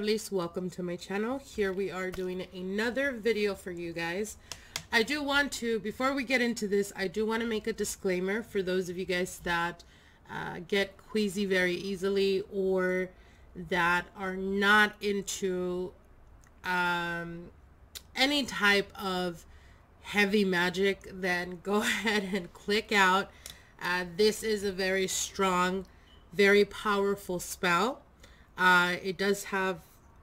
lovelies welcome to my channel. Here we are doing another video for you guys. I do want to before we get into this I do want to make a disclaimer for those of you guys that uh, get queasy very easily or that are not into um, any type of heavy magic then go ahead and click out. Uh, this is a very strong very powerful spell. Uh, it does have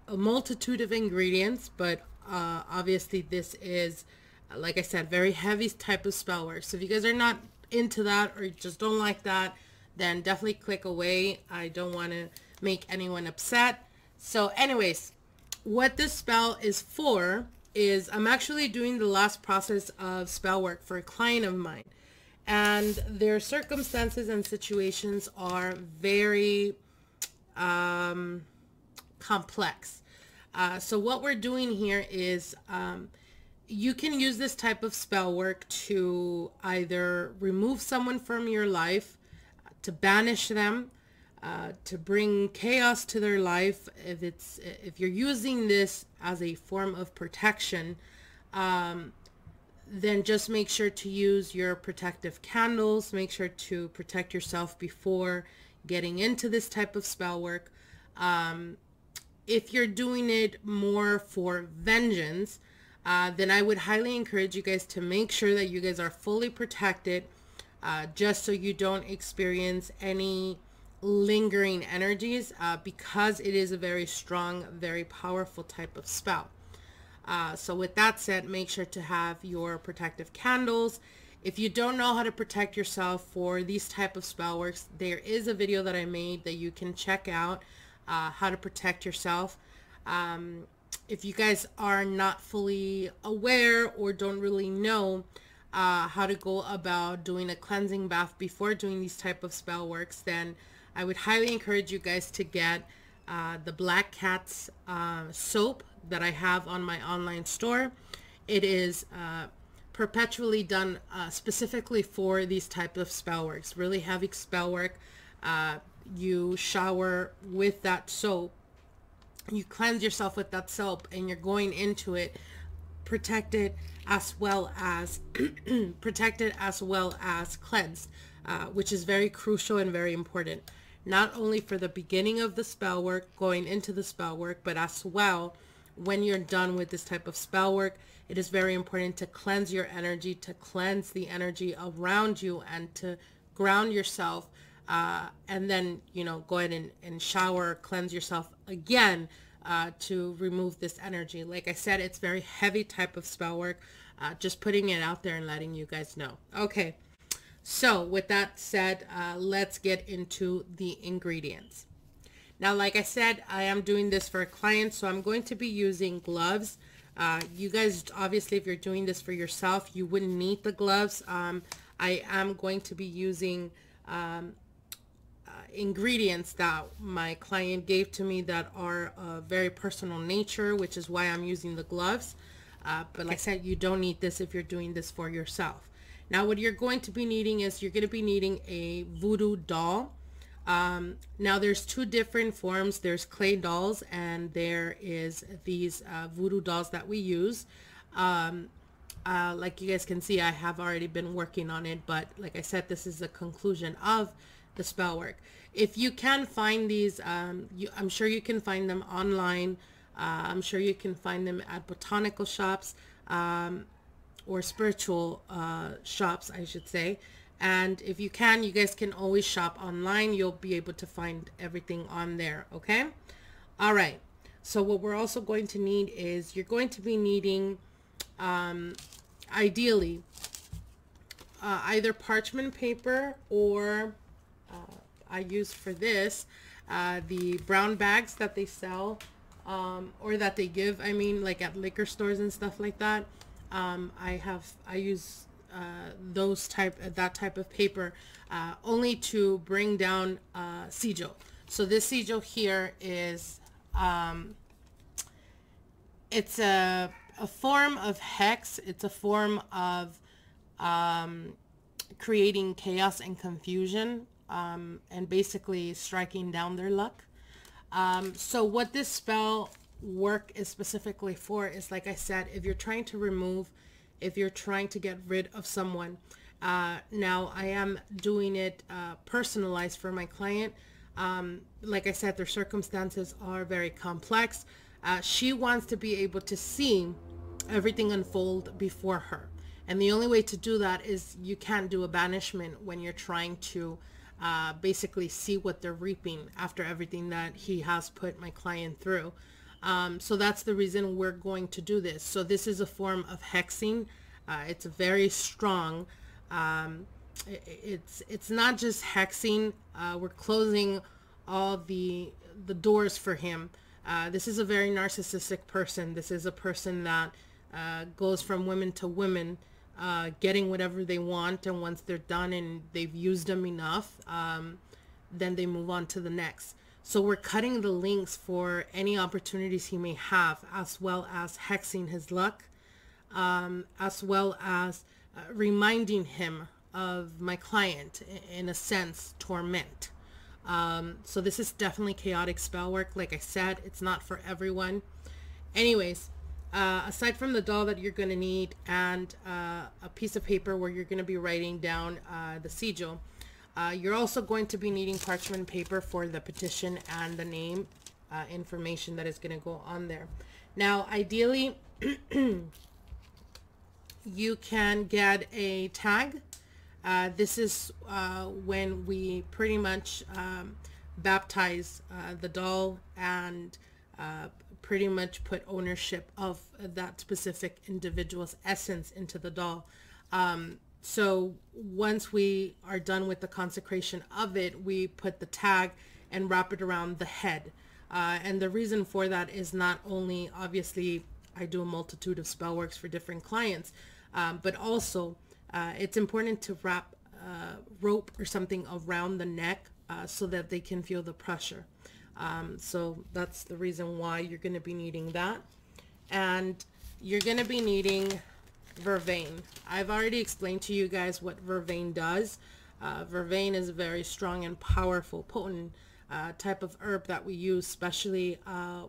a multitude of ingredients, but uh, obviously this is, like I said, very heavy type of spell work. So if you guys are not into that or you just don't like that, then definitely click away. I don't want to make anyone upset. So anyways, what this spell is for is I'm actually doing the last process of spell work for a client of mine. And their circumstances and situations are very um, complex. Uh, so what we're doing here is um, you can use this type of spell work to either remove someone from your life, to banish them, uh, to bring chaos to their life. If it's if you're using this as a form of protection, um, then just make sure to use your protective candles. Make sure to protect yourself before getting into this type of spell work. Um, if you're doing it more for vengeance, uh, then I would highly encourage you guys to make sure that you guys are fully protected uh, just so you don't experience any lingering energies uh, because it is a very strong, very powerful type of spell. Uh, so with that said, make sure to have your protective candles if you don't know how to protect yourself for these type of spell works, there is a video that I made that you can check out uh, how to protect yourself. Um, if you guys are not fully aware or don't really know uh, how to go about doing a cleansing bath before doing these type of spell works, then I would highly encourage you guys to get uh, the Black Cats uh, soap that I have on my online store. It is uh, perpetually done uh, specifically for these type of spell works, really heavy spell work. Uh, you shower with that soap. You cleanse yourself with that soap and you're going into it protected as well as protected as well as cleansed, uh, which is very crucial and very important. Not only for the beginning of the spell work, going into the spell work, but as well when you're done with this type of spell work, it is very important to cleanse your energy, to cleanse the energy around you and to ground yourself. Uh, and then, you know, go ahead and, and shower, cleanse yourself again uh, to remove this energy. Like I said, it's very heavy type of spell work. Uh, just putting it out there and letting you guys know. Okay. So with that said, uh, let's get into the ingredients. Now, like I said, I am doing this for a client, so I'm going to be using gloves. Uh, you guys, obviously, if you're doing this for yourself, you wouldn't need the gloves. Um, I am going to be using um, ingredients that my client gave to me that are uh, very personal nature, which is why I'm using the gloves. Uh, but like I said, you don't need this if you're doing this for yourself. Now, what you're going to be needing is you're going to be needing a voodoo doll. Um, now there's two different forms. There's clay dolls and there is these uh, voodoo dolls that we use. Um, uh, like you guys can see, I have already been working on it, but like I said, this is the conclusion of the spell work. If you can find these, um, you, I'm sure you can find them online. Uh, I'm sure you can find them at botanical shops um, or spiritual uh, shops, I should say. And if you can, you guys can always shop online. You'll be able to find everything on there, okay? All right. So what we're also going to need is you're going to be needing, um, ideally, uh, either parchment paper or I use for this, uh, the brown bags that they sell um, or that they give, I mean, like at liquor stores and stuff like that. Um, I have, I use uh, those type that type of paper uh, only to bring down uh, sigil. So this sigil here is um, it's a a form of hex. It's a form of um, creating chaos and confusion um, and basically striking down their luck. Um, so what this spell work is specifically for is, like I said, if you're trying to remove, if you're trying to get rid of someone. Uh, now, I am doing it uh, personalized for my client. Um, like I said, their circumstances are very complex. Uh, she wants to be able to see everything unfold before her. And the only way to do that is you can't do a banishment when you're trying to uh, basically see what they're reaping after everything that he has put my client through. Um, so that's the reason we're going to do this. So this is a form of hexing. Uh, it's very strong. Um, it, it's it's not just hexing. Uh, we're closing all the the doors for him. Uh, this is a very narcissistic person. This is a person that uh, goes from women to women, uh, getting whatever they want, and once they're done and they've used them enough, um, then they move on to the next. So we're cutting the links for any opportunities he may have, as well as hexing his luck, um, as well as uh, reminding him of my client, in a sense, torment. Um, so this is definitely chaotic spell work. Like I said, it's not for everyone. Anyways, uh, aside from the doll that you're going to need and uh, a piece of paper where you're going to be writing down uh, the sigil, uh, you're also going to be needing parchment paper for the petition and the name uh, information that is going to go on there. Now, ideally, you can get a tag. Uh, this is when we pretty much um, baptize the doll and pretty much put ownership of that specific individual's essence into the doll. Um, so once we are done with the consecration of it, we put the tag and wrap it around the head. Uh, and the reason for that is not only obviously I do a multitude of spell works for different clients, um, but also uh, it's important to wrap uh, rope or something around the neck uh, so that they can feel the pressure. Um, so that's the reason why you're going to be needing that. And you're going to be needing vervain. I've already explained to you guys what vervain does. Uh, vervain is a very strong and powerful, potent uh, type of herb that we use, especially uh,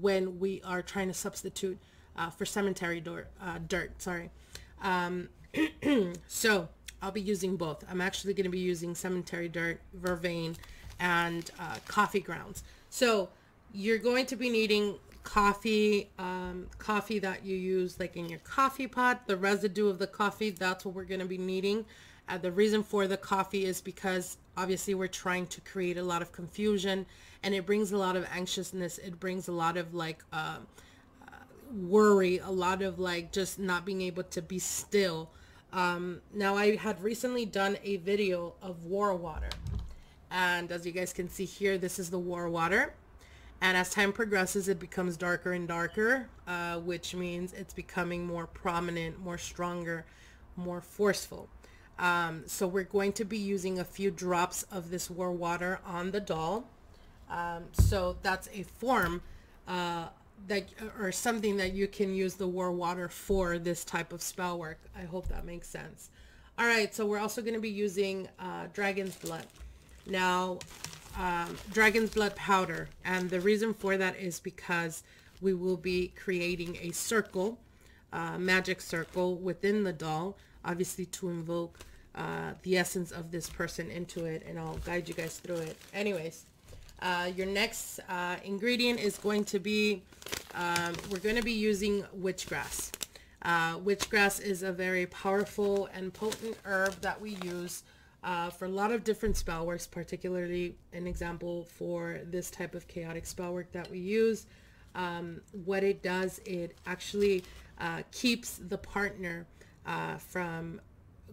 when we are trying to substitute uh, for cemetery dirt. Uh, dirt sorry. Um, so I'll be using both. I'm actually going to be using cemetery dirt, vervain, and uh, coffee grounds. So you're going to be needing coffee, um, coffee that you use like in your coffee pot, the residue of the coffee, that's what we're going to be needing. Uh, the reason for the coffee is because obviously we're trying to create a lot of confusion and it brings a lot of anxiousness. It brings a lot of like uh, uh, worry, a lot of like just not being able to be still. Um, now I had recently done a video of war water and as you guys can see here, this is the war water. And as time progresses, it becomes darker and darker, uh, which means it's becoming more prominent, more stronger, more forceful. Um, so we're going to be using a few drops of this war water on the doll. Um, so that's a form uh, that or something that you can use the war water for this type of spell work. I hope that makes sense. All right, so we're also going to be using uh, dragon's blood. Now, um, dragon's blood powder. And the reason for that is because we will be creating a circle, uh, magic circle within the doll, obviously to invoke uh, the essence of this person into it. And I'll guide you guys through it. Anyways, uh, your next uh, ingredient is going to be, um, we're going to be using witchgrass. Uh, witchgrass is a very powerful and potent herb that we use uh, for a lot of different spell works, particularly an example for this type of chaotic spell work that we use. Um, what it does, it actually uh, keeps the partner uh, from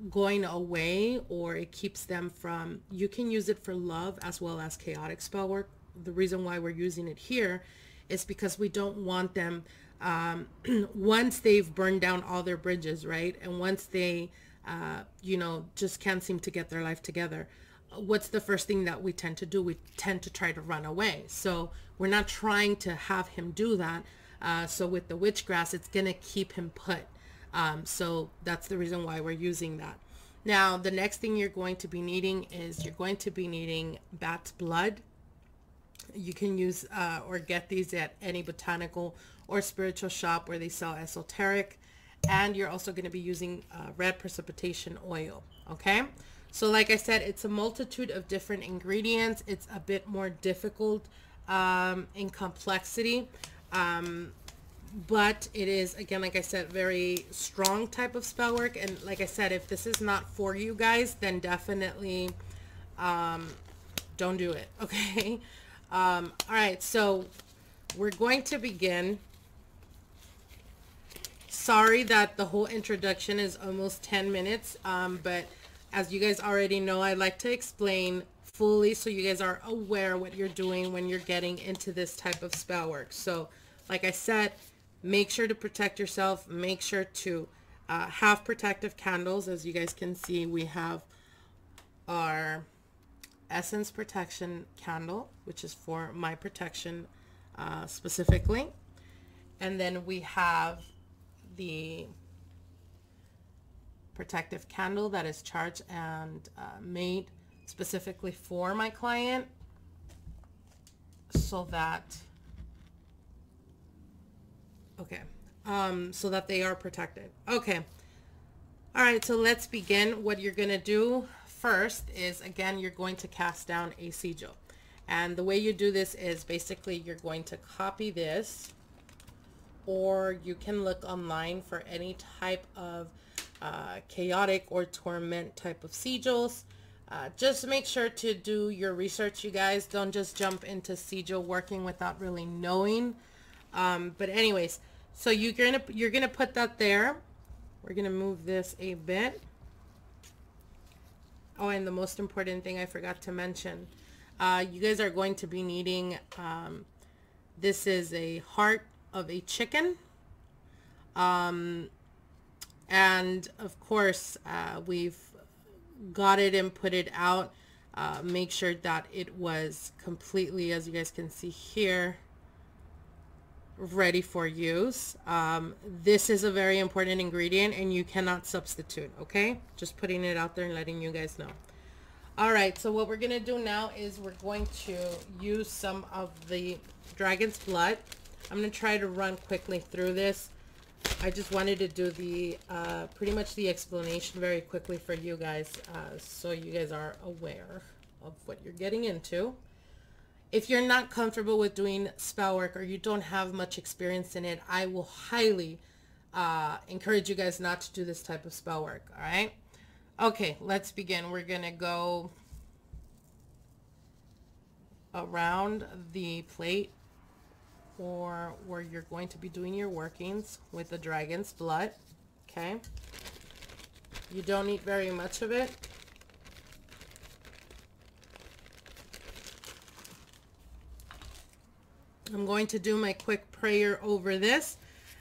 going away or it keeps them from, you can use it for love as well as chaotic spell work. The reason why we're using it here is because we don't want them, um, once they've burned down all their bridges, right? And once they uh, you know, just can't seem to get their life together, what's the first thing that we tend to do? We tend to try to run away. So we're not trying to have him do that. Uh, so with the witchgrass, it's going to keep him put. Um, so that's the reason why we're using that. Now, the next thing you're going to be needing is you're going to be needing bat's blood. You can use uh, or get these at any botanical or spiritual shop where they sell esoteric. And you're also going to be using uh, red precipitation oil. Okay. So like I said, it's a multitude of different ingredients. It's a bit more difficult um, in complexity. Um, but it is, again, like I said, very strong type of spell work. And like I said, if this is not for you guys, then definitely um, don't do it. Okay. Um, all right. So we're going to begin. Sorry that the whole introduction is almost 10 minutes. Um, but as you guys already know, I like to explain fully so you guys are aware what you're doing when you're getting into this type of spell work. So like I said, make sure to protect yourself. Make sure to uh, have protective candles. As you guys can see, we have our Essence Protection candle, which is for my protection uh, specifically. And then we have the protective candle that is charged and uh, made specifically for my client so that okay um so that they are protected. Okay. All right so let's begin. What you're gonna do first is again you're going to cast down a sigil. And the way you do this is basically you're going to copy this or you can look online for any type of uh, chaotic or torment type of sigils. Uh, just make sure to do your research, you guys. Don't just jump into sigil working without really knowing. Um, but anyways, so you're gonna you're gonna put that there. We're gonna move this a bit. Oh, and the most important thing I forgot to mention, uh, you guys are going to be needing. Um, this is a heart of a chicken. Um, and of course uh, we've got it and put it out. Uh, make sure that it was completely as you guys can see here ready for use. Um, this is a very important ingredient and you cannot substitute okay? Just putting it out there and letting you guys know. All right so what we're gonna do now is we're going to use some of the dragon's blood I'm gonna try to run quickly through this I just wanted to do the uh, pretty much the explanation very quickly for you guys uh, so you guys are aware of what you're getting into. If you're not comfortable with doing spell work or you don't have much experience in it, I will highly uh, encourage you guys not to do this type of spell work. All right. Okay, let's begin. We're going to go around the plate or where you're going to be doing your workings with the dragon's blood. Okay. You don't need very much of it. I'm going to do my quick prayer over this.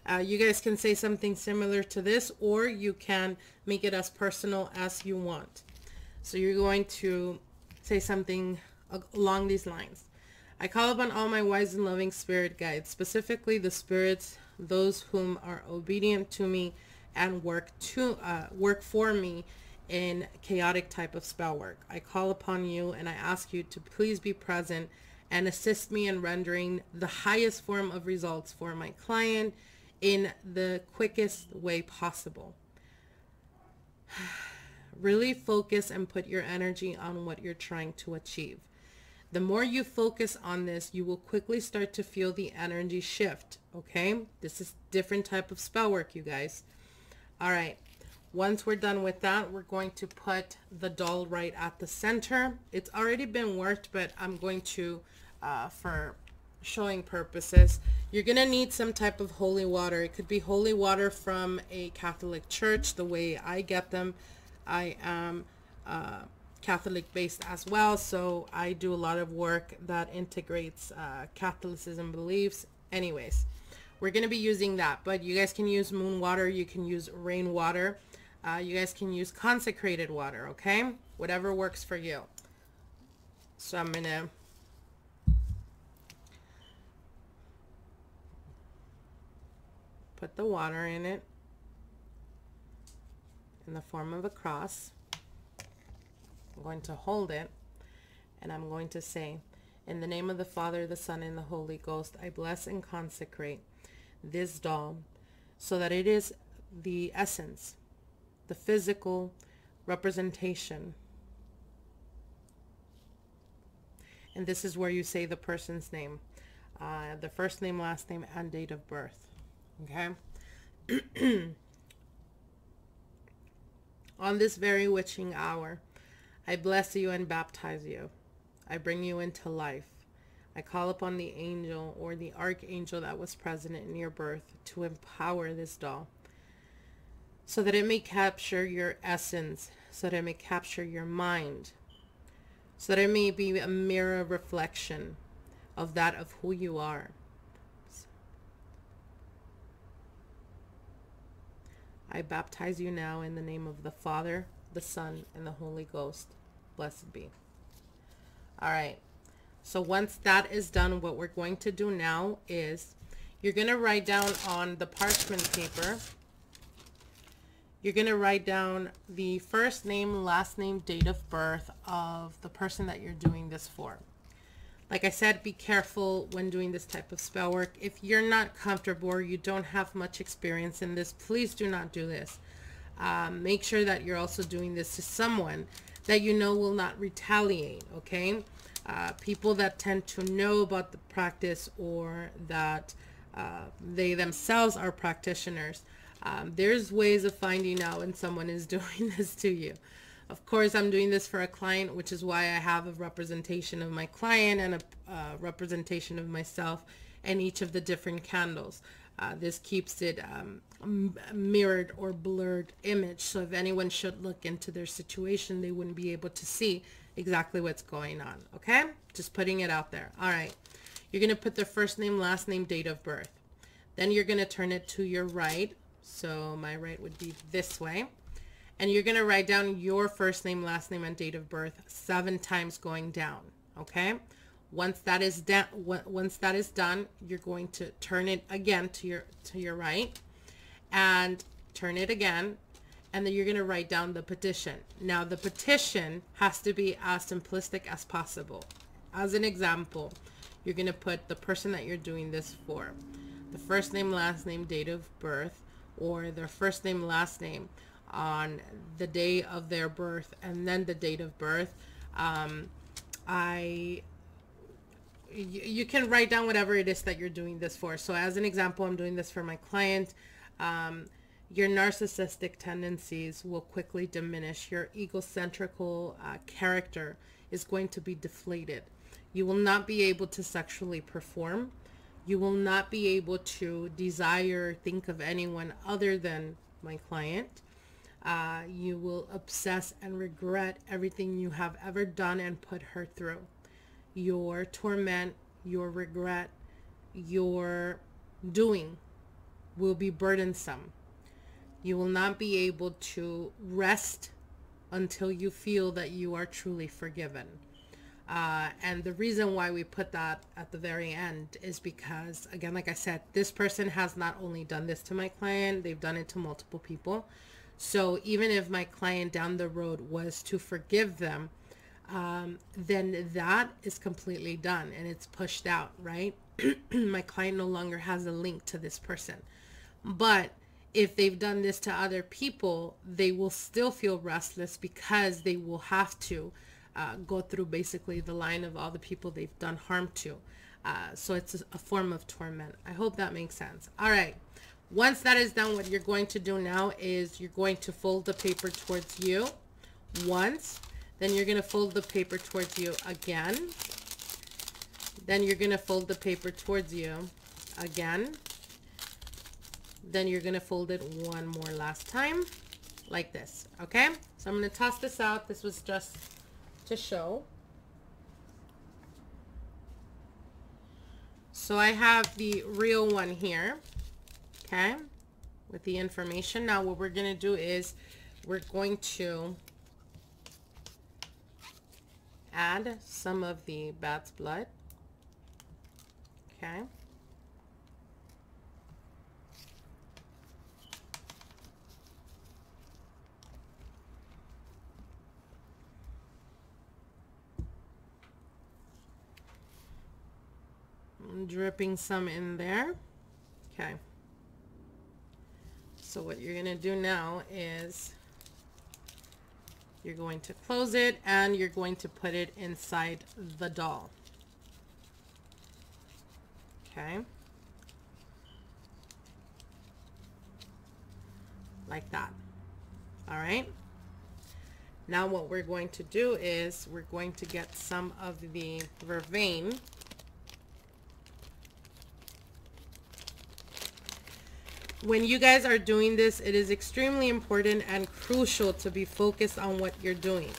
Uh, you guys can say something similar to this or you can make it as personal as you want. So you're going to say something along these lines. I call upon all my wise and loving spirit guides, specifically the spirits, those whom are obedient to me and work to uh, work for me in chaotic type of spell work. I call upon you and I ask you to please be present and assist me in rendering the highest form of results for my client in the quickest way possible. really focus and put your energy on what you're trying to achieve. The more you focus on this, you will quickly start to feel the energy shift. Okay. This is different type of spell work, you guys. All right. Once we're done with that, we're going to put the doll right at the center. It's already been worked, but I'm going to, uh, for showing purposes, you're going to need some type of holy water. It could be holy water from a Catholic church, the way I get them. I am uh, Catholic based as well. So I do a lot of work that integrates uh, Catholicism beliefs. Anyways, we're going to be using that, but you guys can use moon water. You can use rain water. Uh, you guys can use consecrated water, okay? Whatever works for you. So I'm going to put the water in it in the form of a cross. Going to hold it and I'm going to say, In the name of the Father, the Son, and the Holy Ghost, I bless and consecrate this doll so that it is the essence, the physical representation. And this is where you say the person's name, uh, the first name, last name, and date of birth. Okay? On this very witching hour, I bless you and baptize you. I bring you into life. I call upon the angel or the archangel that was present in your birth to empower this doll so that it may capture your essence, so that it may capture your mind, so that it may be a mirror reflection of that of who you are. I baptize you now in the name of the Father, the Son, and the Holy Ghost. Blessed be. All right. So once that is done, what we're going to do now is you're going to write down on the parchment paper, you're going to write down the first name, last name, date of birth of the person that you're doing this for. Like I said, be careful when doing this type of spell work. If you're not comfortable or you don't have much experience in this, please do not do this. Um, make sure that you're also doing this to someone that you know will not retaliate, okay? Uh, people that tend to know about the practice or that uh, they themselves are practitioners. Um, there's ways of finding out when someone is doing this to you. Of course, I'm doing this for a client, which is why I have a representation of my client and a uh, representation of myself and each of the different candles. Uh, this keeps it um, mirrored or blurred image. So if anyone should look into their situation, they wouldn't be able to see exactly what's going on. Okay? Just putting it out there. All right. You're going to put the first name, last name, date of birth. Then you're going to turn it to your right. So my right would be this way and you're going to write down your first name, last name, and date of birth seven times going down. Okay. Once that is done, once that is done, you're going to turn it again to your to your right, and turn it again, and then you're going to write down the petition. Now the petition has to be as simplistic as possible. As an example, you're going to put the person that you're doing this for, the first name, last name, date of birth, or their first name, last name on the day of their birth and then the date of birth. Um, I you, can write down whatever it is that you're doing this for. So as an example, I'm doing this for my client. Um, your narcissistic tendencies will quickly diminish. Your egocentrical uh, character is going to be deflated. You will not be able to sexually perform. You will not be able to desire, think of anyone other than my client. Uh, you will obsess and regret everything you have ever done and put her through. Your torment, your regret, your doing will be burdensome. You will not be able to rest until you feel that you are truly forgiven. Uh, and the reason why we put that at the very end is because, again, like I said, this person has not only done this to my client, they've done it to multiple people. So even if my client down the road was to forgive them, um, then that is completely done and it's pushed out, right? my client no longer has a link to this person. But if they've done this to other people, they will still feel restless because they will have to uh, go through basically the line of all the people they've done harm to. Uh, so it's a form of torment. I hope that makes sense. All right. Once that is done, what you're going to do now is you're going to fold the paper towards you once. Then you're going to fold the paper towards you again. Then you're going to fold the paper towards you again. Then you're going to fold it one more last time like this. Okay? So I'm going to toss this out. This was just to show. So I have the real one here okay with the information now what we're going to do is we're going to add some of the bat's blood okay dripping some in there. Okay. So what you're going to do now is you're going to close it and you're going to put it inside the doll. Okay. Like that. All right. Now what we're going to do is we're going to get some of the vervain when you guys are doing this, it is extremely important and crucial to be focused on what you're doing.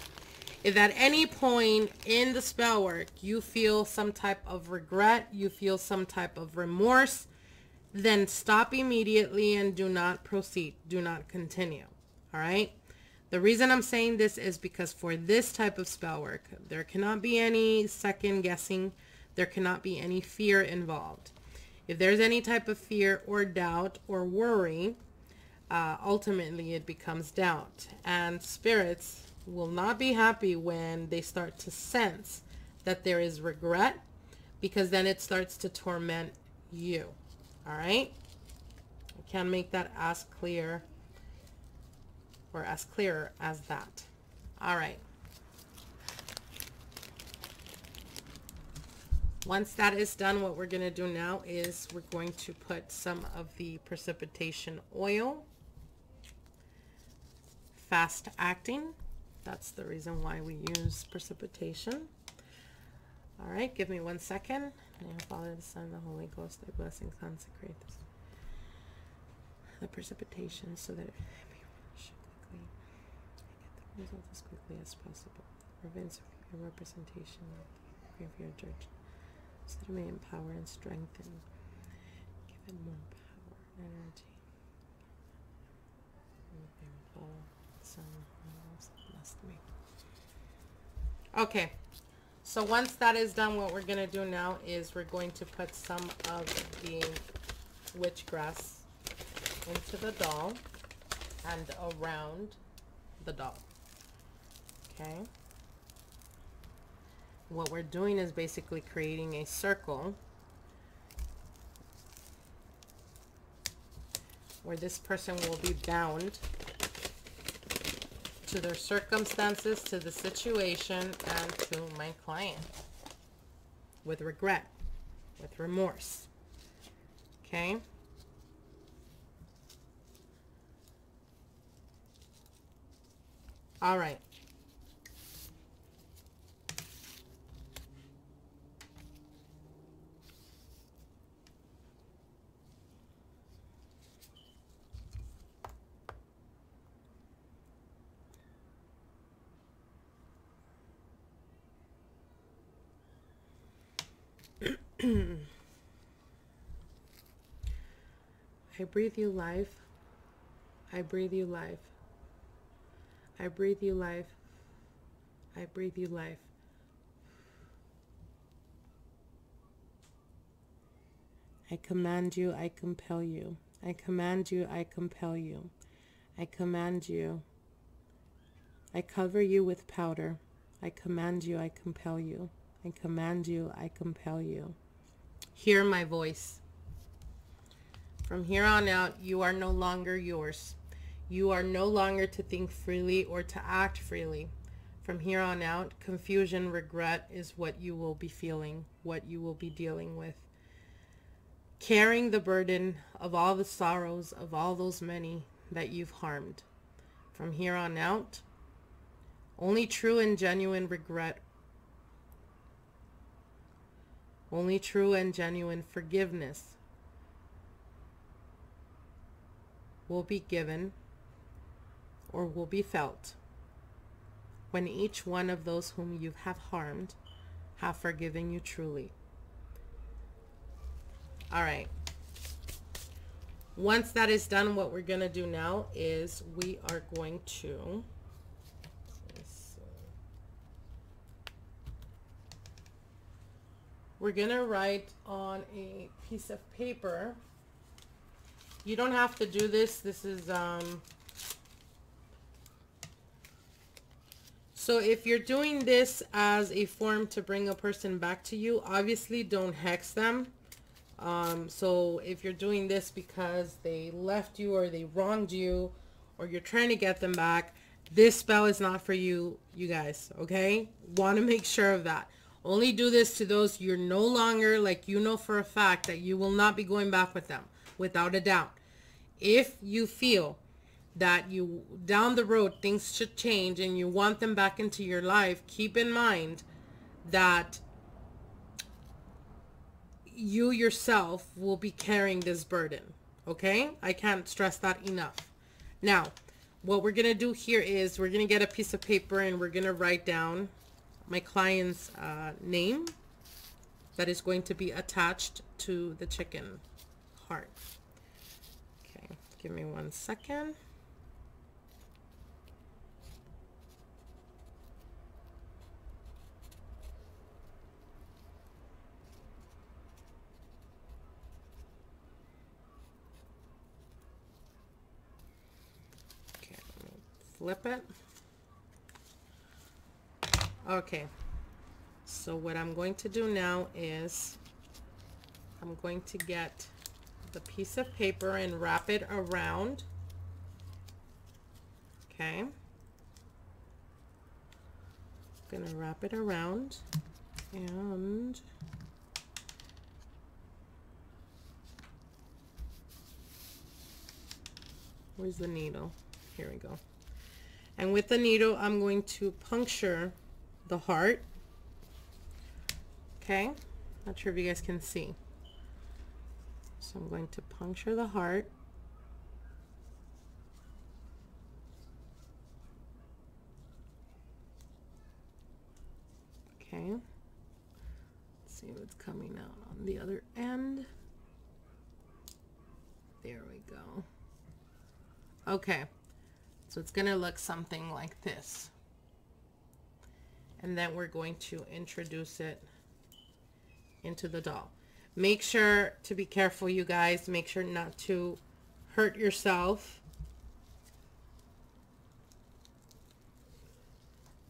If at any point in the spell work you feel some type of regret, you feel some type of remorse, then stop immediately and do not proceed. Do not continue. All right. The reason I'm saying this is because for this type of spell work, there cannot be any second guessing. There cannot be any fear involved. If there's any type of fear or doubt or worry, uh, ultimately it becomes doubt. And spirits will not be happy when they start to sense that there is regret because then it starts to torment you. All right? I can't make that as clear or as clear as that. All right. Once that is done, what we're going to do now is we're going to put some of the precipitation oil. Fast acting. That's the reason why we use precipitation. All right, give me one second. And Father, the Son, the Holy Ghost, thy blessing consecrate this. The precipitation so that it may quickly and get the result as quickly as possible. Prevents a representation of graveyard church that may empower and strengthen. Give it more power and energy. Okay, so once that is done, what we're going to do now is we're going to put some of the witch grass into the doll and around the doll. Okay what we're doing is basically creating a circle where this person will be bound to their circumstances, to the situation, and to my client with regret, with remorse. Okay? All right. I breathe you life. I breathe you life. I breathe you life. I breathe you life. I command you, I compel you. I command you, I compel you. I command you. I cover you with powder. I command you, I compel you. I command you, I compel you. Hear my voice. From here on out, you are no longer yours. You are no longer to think freely or to act freely. From here on out, confusion, regret is what you will be feeling, what you will be dealing with. Carrying the burden of all the sorrows of all those many that you've harmed. From here on out, only true and genuine regret Only true and genuine forgiveness will be given or will be felt when each one of those whom you have harmed have forgiven you truly. All right. Once that is done, what we're going to do now is we are going to we're going to write on a piece of paper. You don't have to do this. This is, um, so if you're doing this as a form to bring a person back to you, obviously don't hex them. Um, so if you're doing this because they left you or they wronged you or you're trying to get them back, this spell is not for you, you guys, okay? Want to make sure of that. Only do this to those you're no longer, like you know for a fact that you will not be going back with them, without a doubt. If you feel that you, down the road, things should change and you want them back into your life, keep in mind that you yourself will be carrying this burden. Okay? I can't stress that enough. Now, what we're going to do here is we're going to get a piece of paper and we're going to write down my client's uh, name that is going to be attached to the chicken heart. Okay, give me one second. flip it. Okay, so what I'm going to do now is I'm going to get the piece of paper and wrap it around. Okay. I'm gonna wrap it around and where's the needle? Here we go. And with the needle, I'm going to puncture the heart. Okay, not sure if you guys can see. So I'm going to puncture the heart. Okay, let's see what's coming out on the other end. There we go. Okay, so it's going to look something like this. And then we're going to introduce it into the doll. Make sure to be careful, you guys. Make sure not to hurt yourself.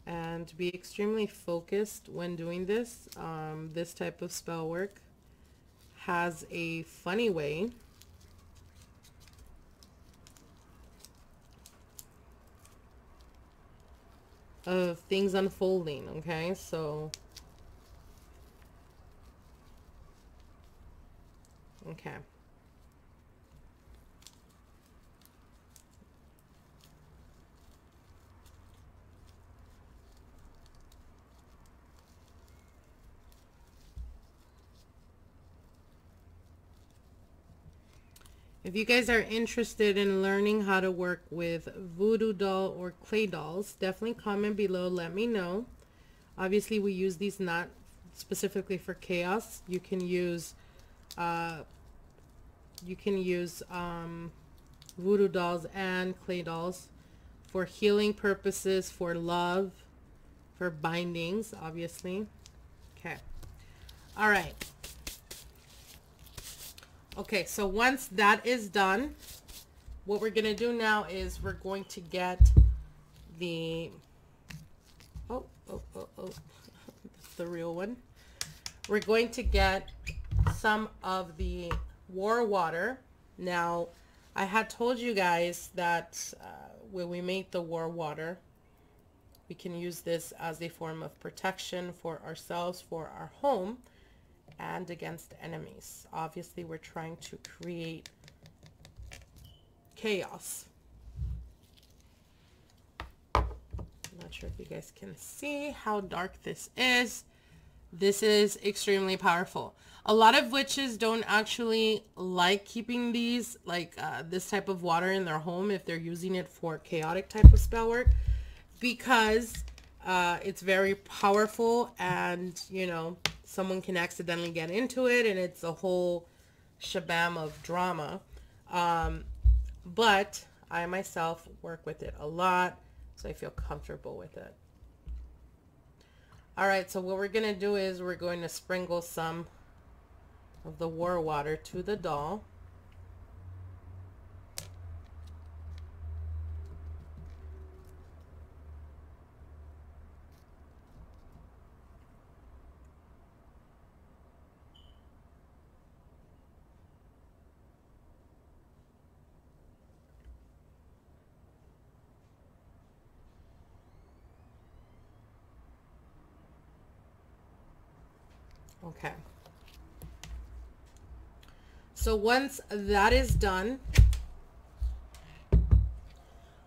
And be extremely focused when doing this. Um, this type of spell work has a funny way of things unfolding, okay? So, okay. If you guys are interested in learning how to work with voodoo doll or clay dolls, definitely comment below. Let me know. Obviously, we use these not specifically for chaos. You can use, uh, you can use um, voodoo dolls and clay dolls for healing purposes, for love, for bindings, obviously. Okay. All right. Okay, so once that is done, what we're going to do now is we're going to get the, oh, oh, oh, oh, the real one. We're going to get some of the war water. Now, I had told you guys that uh, when we make the war water, we can use this as a form of protection for ourselves, for our home and against enemies. Obviously, we're trying to create chaos. I'm not sure if you guys can see how dark this is. This is extremely powerful. A lot of witches don't actually like keeping these, like uh, this type of water in their home if they're using it for chaotic type of spell work because uh, it's very powerful and, you know, someone can accidentally get into it and it's a whole shabam of drama. Um, but I myself work with it a lot, so I feel comfortable with it. All right, so what we're going to do is we're going to sprinkle some of the war water to the doll. Okay. So once that is done,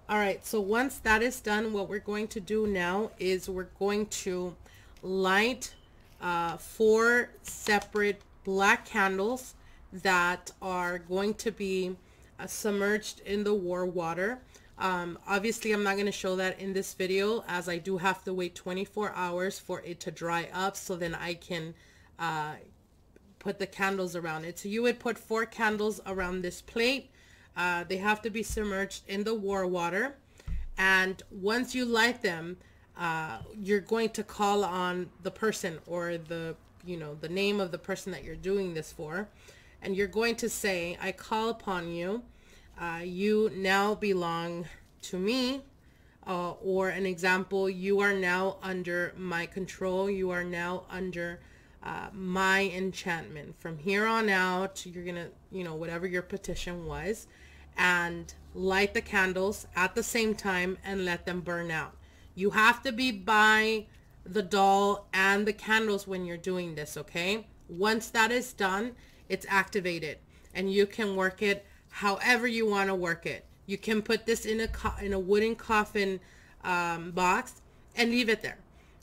all right, so once that is done, what we're going to do now is we're going to light uh, four separate black candles that are going to be uh, submerged in the war water. Um, obviously, I'm not going to show that in this video as I do have to wait 24 hours for it to dry up so then I can uh, put the candles around it. So you would put four candles around this plate. Uh, they have to be submerged in the war water. And once you light them, uh, you're going to call on the person or the, you know, the name of the person that you're doing this for. And you're going to say, I call upon you. Uh, you now belong to me. Uh, or an example, you are now under my control. You are now under uh, my enchantment. From here on out, you're to, you know, whatever your petition was, and light the candles at the same time and let them burn out. You have to be by the doll and the candles when you're doing this, okay? Once that is done, it's activated and you can work it however you want to work it. You can put this in a in a wooden coffin um, box and leave it there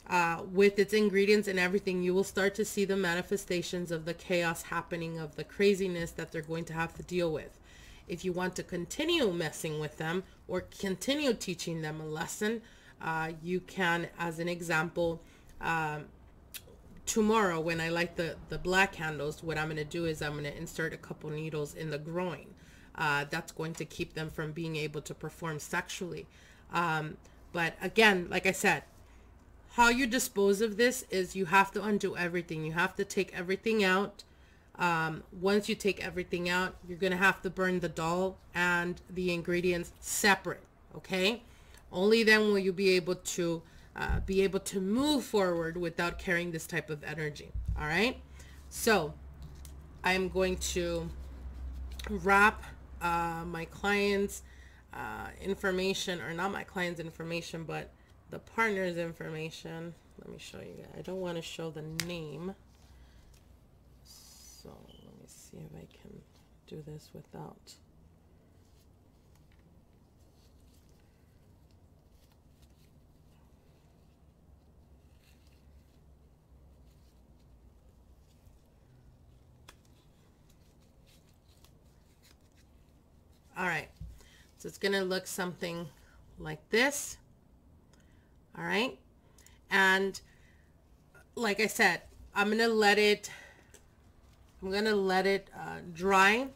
uh, with its ingredients and everything, you will start to see the manifestations of the chaos happening, of the craziness that they're going to have to deal with. If you want to continue messing with them or continue teaching them a lesson, uh, you can, as an example, um, tomorrow when I light the, the black candles, what I'm going to do is I'm going to insert a couple needles in the groin. Uh, that's going to keep them from being able to perform sexually. Um, but again, like I said, how you dispose of this is you have to undo everything. You have to take everything out. Um, once you take everything out, you're going to have to burn the doll and the ingredients separate. Okay. Only then will you be able to uh, be able to move forward without carrying this type of energy. All right. So I'm going to wrap uh, my client's uh, information or not my client's information, but the partner's information. Let me show you. I don't want to show the name. So let me see if I can do this without. All right, so it's going to look something like this all right? And like I said I'm gonna let it I'm gonna let it uh, dry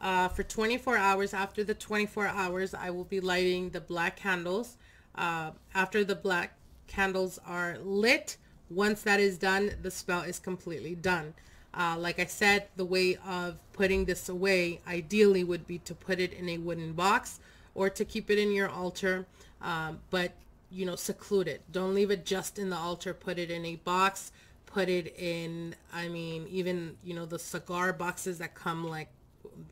uh, for 24 hours. After the 24 hours I will be lighting the black candles. Uh, after the black candles are lit once that is done the spell is completely done. Uh, like I said the way of putting this away ideally would be to put it in a wooden box or to keep it in your altar. Um, but you know, seclude it. Don't leave it just in the altar. Put it in a box. Put it in, I mean, even, you know, the cigar boxes that come like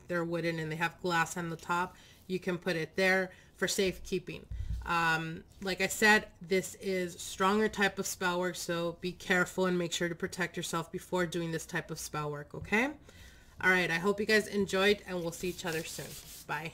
they're wooden and they have glass on the top. You can put it there for safekeeping. Um, like I said, this is stronger type of spell work, so be careful and make sure to protect yourself before doing this type of spell work, okay? All right, I hope you guys enjoyed, and we'll see each other soon. Bye.